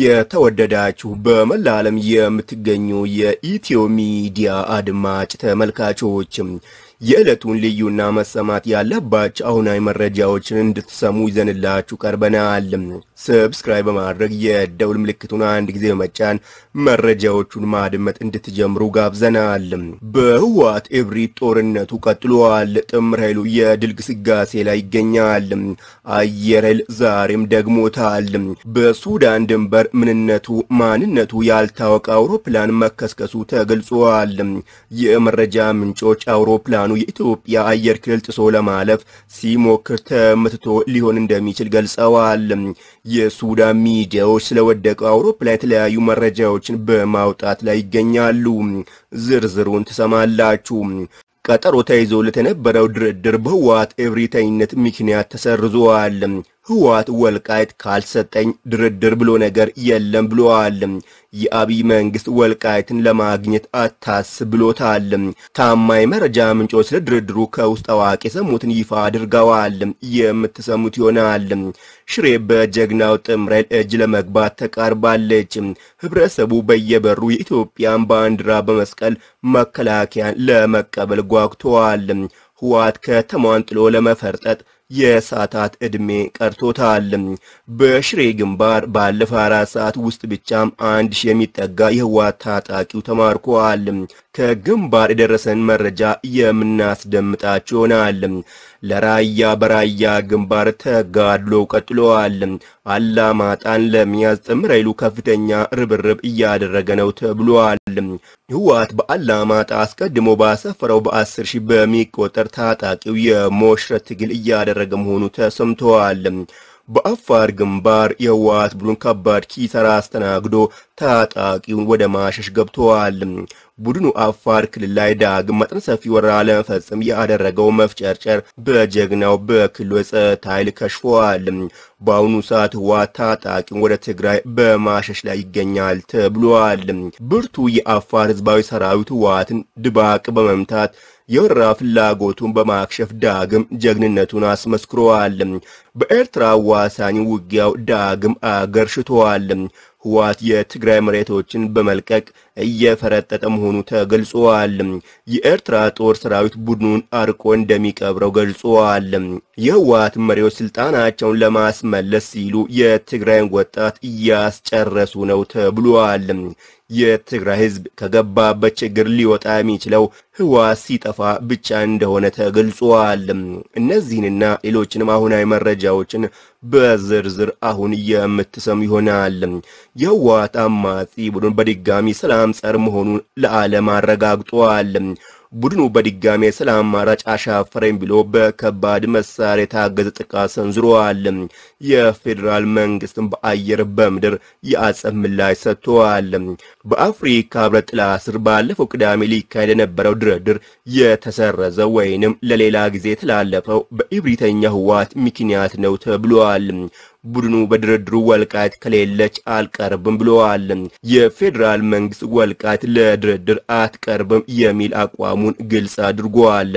የተወደዳችሁ በመላ ዓለም የምትገኙ የኢትዮ ሚዲያ አድማጭ ተመልካቾችም የዕለቱን ልዩና መሰማት ያለባቸው አሁናዊ መረጃዎችን እንድትሰሙ ይዘንላችሁ ቀርበናል። subscribe በማድረግ የደውል ምልክቱን አንድ ጊዜ በመጫን መረጃዎቹን ማድመጥ እንድትጀምሩ ጋብዘናል። በህወሓት እብሪት ጦርነቱ ቀጥሏል። ጥምር ኃይሉ የድል ግስጋሴ ላይ ይገኛል። አየር ኃይል ዛሬም ደግሞታል። በሱዳን ድንበር ምንነቱ ማንነቱ ያልታወቀ አውሮፕላን መከስከሱ ተገልጿል። የመረጃ ምንጮች አውሮፕላኑ የኢትዮጵያ አየር ክልል ጥሶ ለማለፍ ሲሞክር ተመትቶ ሊሆን እንደሚችል ገልጸዋል። የሱዳን ሚዲያዎች ስለወደቀው አውሮፕላን የተለያዩ መረጃዎችን በማውጣት ላይ ይገኛሉ። ዝርዝሩን ትሰማላችሁ። ቀጠሮ ተይዞለት የነበረው ድርድር በህወሓት እብሪተኝነት ምክንያት ተሰርዟል። ህወሓት ወልቃይት ካልሰጠኝ ድርድር ብሎ ነገር የለም ብሏል። የአብይ መንግስት ወልቃይትን ለማግኘት አታስብ ብሎታል። ታማኝ መረጃ ምንጮች ስለ ድርድሩ ከውስጥ አዋቂ የሰሙትን ይፋ አድርገዋል። የምትሰሙት ይሆናል። ሽሬ በጀግናው ኃይል እጅ ለመግባት ተቃርባለች። ህብረተሰቡ በየበሩ የኢትዮጵያን ባንዲራ በመስቀል መከላከያን ለመቀበል ጓጉተዋል። ህወሓት ከተማዋን ጥሎ ለመፈርጠጥ የሰዓታት ዕድሜ ቀርቶታል። በሽሬ ግንባር ባለፈ አራት ሰዓት ውስጥ ብቻም አንድ ሺህ የሚጠጋ የህወሓት ታጣቂው ተማርኳል። ከግንባር የደረሰን መረጃ የምናስደምጣችሁ ይሆናል። ለራያ በራያ ግንባር ተጋድሎ ቀጥሏል። አላማጣን ለመያዝ ጥምር ኃይሉ ከፍተኛ ርብርብ እያደረገ ነው ተብሏል። ህወሓት በአላማጣ አስቀድሞ ባሰፈረው በአስር ሺህ በሚቆጠር ታጣቂው የሞሽረት ትግል እያደረገ መሆኑ ተሰምተዋል። በአፋር ግንባር የህወሓት ቡድን ከባድ ኪሳራ አስተናግዶ ታጣቂውን ወደ ማሸሽ ገብተዋል። ቡድኑ አፋር ክልል ላይ ዳግም መጠነ ሰፊ ወረራ ለመፈጸም ያደረገው መፍጨርጨር በጀግናው በክልሉ የጸጥታ ኃይል ከሽፏል። በአሁኑ ሰዓት ህወሓት ታጣቂውን ወደ ትግራይ በማሸሽ ላይ ይገኛል ተብሏል። ብርቱ የአፋር ህዝባዊ ሰራዊት ህወሓትን ድባቅ በመምታት የወረራ ፍላጎቱን በማክሸፍ ዳግም ጀግንነቱን አስመስክሯል። በኤርትራ አዋሳኝ ውጊያው ዳግም አገርሽቷል። ህወሓት የትግራይ መሬቶችን በመልቀቅ እየፈረጠጠ መሆኑ ተገልጿል። የኤርትራ ጦር ሰራዊት ቡድኑን አርቆ እንደሚቀብረው ገልጿል። የህወሓት መሪዎች ስልጣናቸውን ለማስመለስ ሲሉ የትግራይን ወጣት እያስጨረሱ ነው ተብሏል። የትግራይ ህዝብ ከገባበት ችግር ሊወጣ የሚችለው ህወሓት ሲጠፋ ብቻ እንደሆነ ተገልጿል። እነዚህንና ሌሎችንም አሁናዊ መረጃዎችን በዝርዝር አሁን የምትሰሙ ይሆናል። የህወሓት አማጺ ቡድን በድጋሚ ሰላም ጸር መሆኑን ለዓለም አረጋግጧል። ቡድኑ በድጋሚ የሰላም አማራጭ አሻፈረኝ ብሎ በከባድ መሳሪያ የታገዘ ጥቃት ሰንዝሯል። የፌዴራል መንግስትም በአየር በምድር የአጸፋ ምላሽ ሰጥተዋል። በአፍሪካ ህብረት ጥላ ስር ባለፈው ቅዳሜ ሊካሄድ የነበረው ድርድር የተሰረዘው ወይንም ለሌላ ጊዜ የተላለፈው በኢብሪተኛ ህወሓት ምክንያት ነው ተብሏል። ቡድኑ በድርድሩ ወልቃይት ከሌለች አልቀርብም ብለዋል። የፌዴራል መንግስት ወልቃይት ለድርድር አትቀርብም የሚል አቋሙን ግልጽ አድርጓል።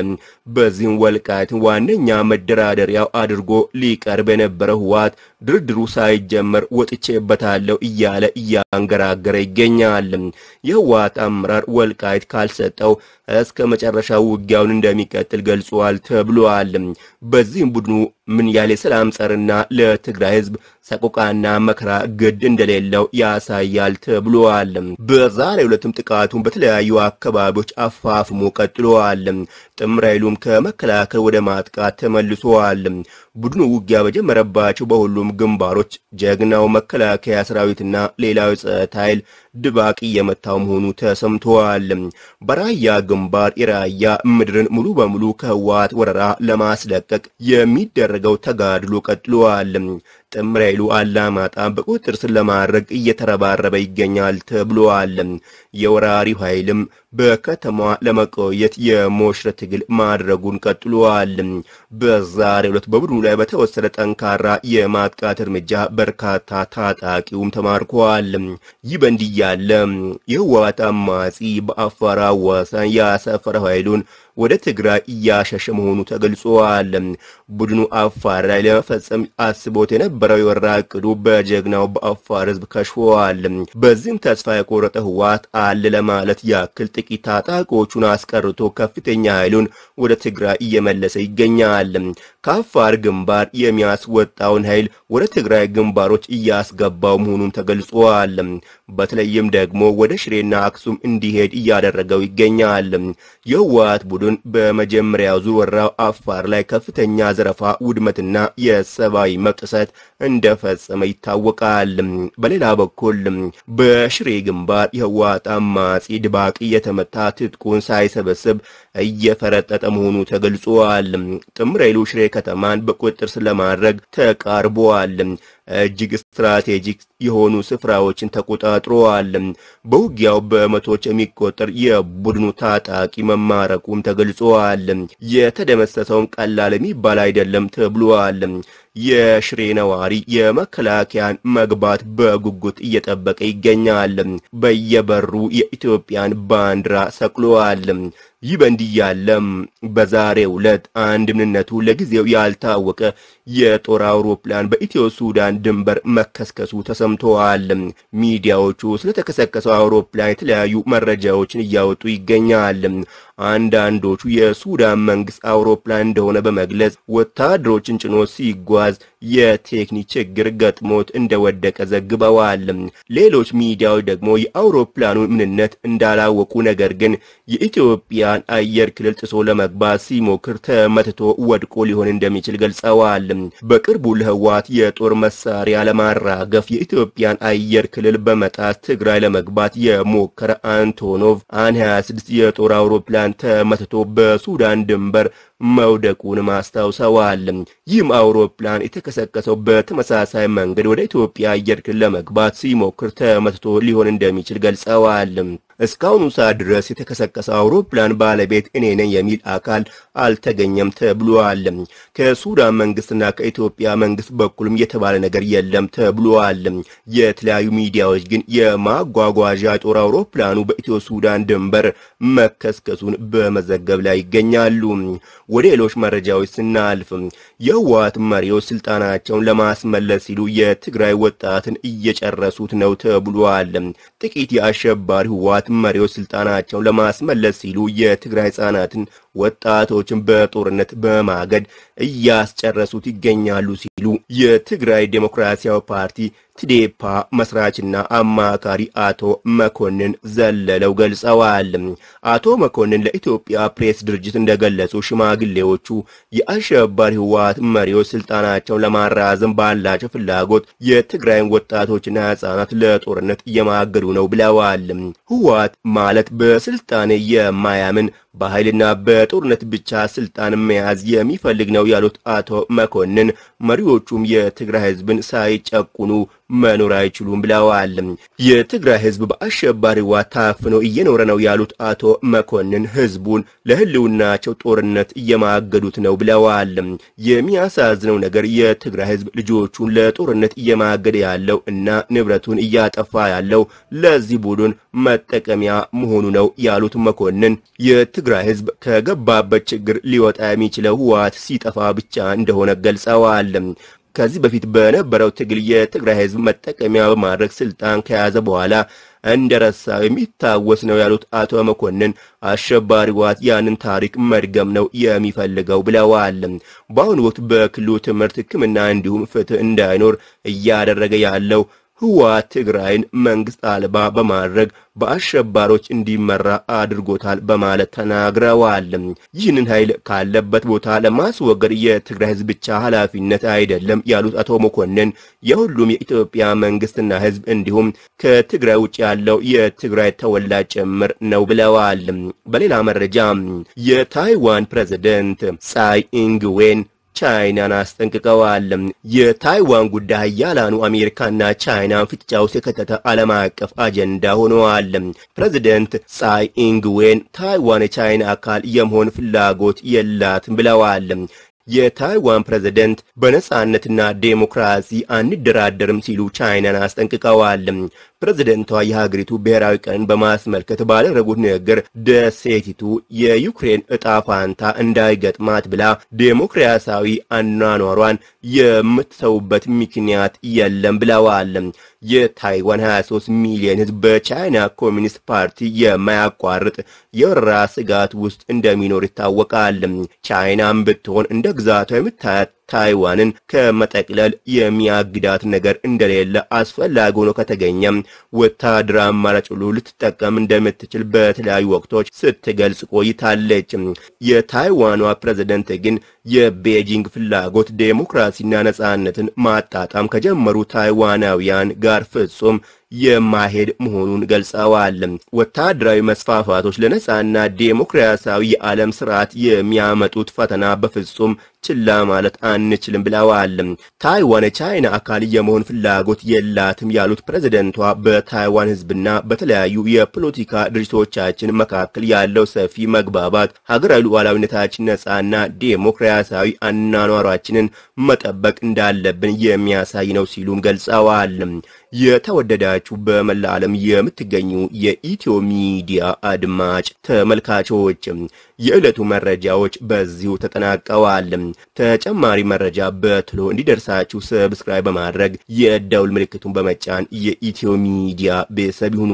በዚህም ወልቃይትን ዋነኛ መደራደሪያው አድርጎ ሊቀርብ የነበረው ህወሓት ድርድሩ ሳይጀመር ወጥቼበታለሁ እያለ እያንገራገረ ይገኛል። የህወሓት አመራር ወልቃይት ካልሰጠው እስከ መጨረሻው ውጊያውን እንደሚቀጥል ገልጿል ተብሏል። በዚህም ቡድኑ ምን ያህል የሰላም ጸርና ለትግራይ ህዝብ ሰቆቃና መከራ ግድ እንደሌለው ያሳያል ተብሏል። በዛሬው ዕለትም ጥቃቱን በተለያዩ አካባቢዎች አፋፍሞ ቀጥሏል። ጥምር ኃይሉም ከመከላከል ወደ ማጥቃት ተመልሷል። ቡድኑ ውጊያ በጀመረባቸው በሁሉም ግንባሮች ጀግናው መከላከያ ሰራዊትና ሌላው የጸጥታ ኃይል ድባቅ እየመታው መሆኑ ተሰምተዋል። በራያ ግንባር የራያ ምድርን ሙሉ በሙሉ ከህወሓት ወረራ ለማስለቀቅ የሚደረገው ተጋድሎ ቀጥሏል። ጥምር ኃይሉ አላማጣን በቁጥጥር ስር ለማድረግ እየተረባረበ ይገኛል ተብሏል። የወራሪው ኃይልም በከተማዋ ለመቆየት የሞሽረት ትግል ማድረጉን ቀጥሏል። በዛሬው ዕለት በቡድኑ ላይ በተወሰደ ጠንካራ የማጥቃት እርምጃ በርካታ ታጣቂውም ተማርከዋል። ይህ በእንዲህ ያለ የህወሓት አማጺ በአፋር አዋሳኝ ያሰፈረው ኃይሉን ወደ ትግራይ እያሸሸ መሆኑ ተገልጿል። ቡድኑ አፋር ላይ ለመፈጸም አስቦት የነበረው የወረራ እቅዱ በጀግናው በአፋር ህዝብ ከሽፏል። በዚህም ተስፋ የቆረጠ ህወሓት አለ ለማለት ያክል ጥቂት ታጣቂዎቹን አስቀርቶ ከፍተኛ ኃይሉን ወደ ትግራይ እየመለሰ ይገኛል። ከአፋር ግንባር የሚያስወጣውን ኃይል ወደ ትግራይ ግንባሮች እያስገባው መሆኑን ተገልጿል። በተለይም ደግሞ ወደ ሽሬና አክሱም እንዲሄድ እያደረገው ይገኛል። የህወሓት ቡድን በመጀመሪያው ዙር ወረራው አፋር ላይ ከፍተኛ ዘረፋ፣ ውድመትና የሰብአዊ መብት ጥሰት እንደፈጸመ ይታወቃል። በሌላ በኩል በሽሬ ግንባር የህወሓት አማጺ ድባቅ እየተመታ ትጥቁን ሳይሰበስብ እየፈረጠጠ መሆኑ ተገልጿል። ጥምር ኃይሉ ሽሬ ከተማን በቁጥጥር ስር ለማድረግ ተቃርበዋል። እጅግ ስትራቴጂክ የሆኑ ስፍራዎችን ተቆጣጥረዋል። በውጊያው በመቶዎች የሚቆጠር የቡድኑ ታጣቂ መማረኩም ተገልጿል። የተደመሰሰውም ቀላል የሚባል አይደለም ተብሏል። የሽሬ ነዋሪ የመከላከያን መግባት በጉጉት እየጠበቀ ይገኛል። በየበሩ የኢትዮጵያን ባንዲራ ሰቅለዋል። ይህ በእንዲህ ያለም በዛሬው ዕለት አንድ ምንነቱ ለጊዜው ያልታወቀ የጦር አውሮፕላን በኢትዮ ሱዳን ድንበር መከስከሱ ተሰምተዋል። ሚዲያዎቹ ስለተከሰከሰው አውሮፕላን የተለያዩ መረጃዎችን እያወጡ ይገኛል። አንዳንዶቹ የሱዳን መንግስት አውሮፕላን እንደሆነ በመግለጽ ወታደሮችን ጭኖ ሲጓዝ የቴክኒክ ችግር ገጥሞት እንደወደቀ ዘግበዋል። ሌሎች ሚዲያዎች ደግሞ የአውሮፕላኑን ምንነት እንዳላወቁ ነገር ግን የኢትዮጵያን አየር ክልል ጥሶ ለመግባት ሲሞክር ተመትቶ ወድቆ ሊሆን እንደሚችል ገልጸዋል። በቅርቡ ለህወሓት የጦር መሳሪያ ለማራገፍ የኢትዮጵያን አየር ክልል በመጣስ ትግራይ ለመግባት የሞከረ አንቶኖቭ አን 26 የጦር አውሮፕላን ተመትቶ በሱዳን ድንበር መውደቁንም አስታውሰዋል። ይህም አውሮፕላን የተከሰከሰው በተመሳሳይ መንገድ ወደ ኢትዮጵያ አየር ክልል ለመግባት ሲሞክር ተመትቶ ሊሆን እንደሚችል ገልጸዋል። እስካሁኑ ሰዓት ድረስ የተከሰከሰው አውሮፕላን ባለቤት እኔ ነኝ የሚል አካል አልተገኘም ተብሏል። ከሱዳን መንግስትና ከኢትዮጵያ መንግስት በኩልም የተባለ ነገር የለም ተብሏል። የተለያዩ ሚዲያዎች ግን የማጓጓዣ ጦር አውሮፕላኑ በኢትዮ ሱዳን ድንበር መከስከሱን በመዘገብ ላይ ይገኛሉ። ወደ ሌሎች መረጃዎች ስናልፍ የህወሓት መሪዎች ስልጣናቸውን ለማስመለስ ሲሉ የትግራይ ወጣትን እየጨረሱት ነው ተብሏል። ጥቂት የአሸባሪ ህወሓት መሪዎች ስልጣናቸውን ለማስመለስ ሲሉ የትግራይ ህጻናትን ወጣቶችን በጦርነት በማገድ እያስጨረሱት ይገኛሉ ሲሉ የትግራይ ዴሞክራሲያዊ ፓርቲ ትዴፓ መስራችና አማካሪ አቶ መኮንን ዘለለው ገልጸዋል። አቶ መኮንን ለኢትዮጵያ ፕሬስ ድርጅት እንደገለጹ ሽማግሌዎቹ የአሸባሪ ህወሓት መሪዎች ስልጣናቸውን ለማራዘም ባላቸው ፍላጎት የትግራይን ወጣቶችና ህጻናት ለጦርነት እየማገዱ ነው ብለዋል። ህወሓት ማለት በስልጣኔ የማያምን በኃይልና በጦርነት ብቻ ስልጣን መያዝ የሚፈልግ ነው ያሉት አቶ መኮንን መሪዎቹም የትግራይ ህዝብን ሳይጨቁኑ መኖር አይችሉም ብለዋል። የትግራይ ህዝብ በአሸባሪ ህወሓት ታፍኖ እየኖረ ነው ያሉት አቶ መኮንን ህዝቡን ለህልውናቸው ጦርነት እየማገዱት ነው ብለዋል። የሚያሳዝነው ነገር የትግራይ ህዝብ ልጆቹን ለጦርነት እየማገደ ያለው እና ንብረቱን እያጠፋ ያለው ለዚህ ቡድን መጠቀሚያ መሆኑ ነው ያሉት መኮንን የትግራይ ህዝብ ከገባበት ችግር ሊወጣ የሚችለው ህወሓት ሲጠፋ ብቻ እንደሆነ ገልጸዋል። ከዚህ በፊት በነበረው ትግል የትግራይ ህዝብ መጠቀሚያ በማድረግ ስልጣን ከያዘ በኋላ እንደረሳ የሚታወስ ነው ያሉት አቶ መኮንን አሸባሪ ህወሓት ያንን ታሪክ መድገም ነው የሚፈልገው ብለዋል። በአሁኑ ወቅት በክልሉ ትምህርት፣ ሕክምና እንዲሁም ፍትህ እንዳይኖር እያደረገ ያለው ህወሓት ትግራይን መንግስት አልባ በማድረግ በአሸባሪዎች እንዲመራ አድርጎታል በማለት ተናግረዋል። ይህንን ኃይል ካለበት ቦታ ለማስወገድ የትግራይ ህዝብ ብቻ ኃላፊነት አይደለም ያሉት አቶ መኮንን የሁሉም የኢትዮጵያ መንግስትና ህዝብ እንዲሁም ከትግራይ ውጭ ያለው የትግራይ ተወላጅ ጭምር ነው ብለዋል። በሌላ መረጃ የታይዋን ፕሬዝደንት ጻይ ኢንግዌን ቻይናን አስጠንቅቀዋል። የታይዋን ጉዳይ ኃያላኑ አሜሪካና ቻይናን ፍጥጫ ውስጥ የከተተ ዓለም አቀፍ አጀንዳ ሆነዋል። ፕሬዚደንት ጻይ ኢንግዌን ታይዋን የቻይና አካል የመሆን ፍላጎት የላትም ብለዋል። የታይዋን ፕሬዝደንት በነጻነትና ዴሞክራሲ አንደራደርም ሲሉ ቻይናን አስጠንቅቀዋል። ፕሬዝደንቷ የሀገሪቱ ብሔራዊ ቀን በማስመልከት ባደረጉት ንግግር ደሴቲቱ የዩክሬን እጣ ፋንታ እንዳይገጥማት ብላ ዴሞክራሲያዊ አኗኗሯን የምትተውበት ምክንያት የለም ብለዋል። የታይዋን 23 ሚሊዮን ሕዝብ በቻይና ኮሚኒስት ፓርቲ የማያቋርጥ የወረራ ስጋት ውስጥ እንደሚኖር ይታወቃል። ቻይናም ብትሆን እንደ giờ thuế mít thịt. ታይዋንን ከመጠቅለል የሚያግዳት ነገር እንደሌለ አስፈላጊ ሆኖ ከተገኘም ወታደራዊ አማራጭ ሁሉ ልትጠቀም እንደምትችል በተለያዩ ወቅቶች ስትገልጽ ቆይታለች። የታይዋኗ ፕሬዝደንት ግን የቤጂንግ ፍላጎት ዴሞክራሲና ነጻነትን ማጣጣም ከጀመሩ ታይዋናውያን ጋር ፍጹም የማሄድ መሆኑን ገልጸዋል። ወታደራዊ መስፋፋቶች ለነጻና ዴሞክራሲያዊ የዓለም ስርዓት የሚያመጡት ፈተና በፍጹም ችላ ማለት አንችልም ብለዋል። ታይዋን የቻይና አካል የመሆን ፍላጎት የላትም ያሉት ፕሬዝደንቷ በታይዋን ሕዝብና በተለያዩ የፖለቲካ ድርጅቶቻችን መካከል ያለው ሰፊ መግባባት ሀገራዊ ሉዓላዊነታችን ነጻና ዴሞክራሲያዊ አኗኗራችንን መጠበቅ እንዳለብን የሚያሳይ ነው ሲሉም ገልጸዋል። የተወደዳችሁ በመላ ዓለም የምትገኙ የኢትዮ ሚዲያ አድማጭ ተመልካቾች የዕለቱ መረጃዎች በዚሁ ተጠናቀዋል። ተጨማሪ መረጃ በቶሎ እንዲደርሳችሁ subscribe በማድረግ የደውል ምልክቱን በመጫን የኢትዮ ሚዲያ ቤተሰብ ይሁኑ።